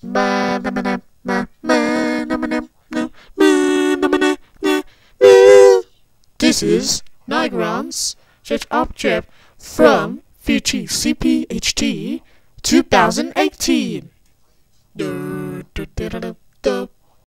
This is Nigrams Church Object from VTCPHT 2018.